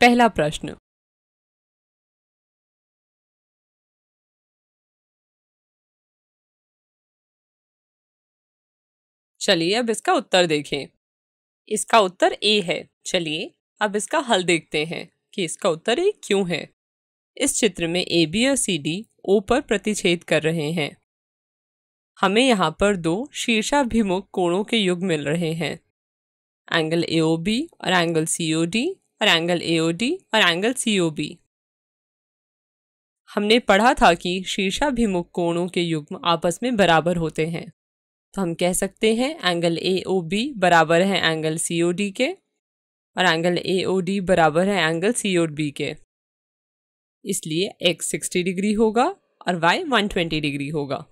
पहला प्रश्न। चलिए, अब इसका उत्तर देखें। इसका उत्तर ए है। चलिए, अब इसका हल देखते हैं कि इसका उत्तर ए क्यों है। इस चित्र में ए, बी और सी, डी, ओ पर प्रतिच्छेद कर रहे हैं। हमें यहाँ पर दो शीर्षाभिमुख कोणों के युग मिल रहे हैं। एंगल ए ओ बी और एंगल सी ओ डी और एंगल ए ओ डी और एंगल सी ओ बी हमने पढ़ा था कि शीर्षाभिमुख कोणों के युग्म आपस में बराबर होते हैं। तो हम कह सकते हैं एंगल ए ओ बी बराबर है एंगल सी ओ डी के और एंगल ए ओ डी बराबर है एंगल सी ओ बी के। इसलिए एक्स सिक्सटी डिग्री होगा और वाई वन ट्वेंटी डिग्री होगा।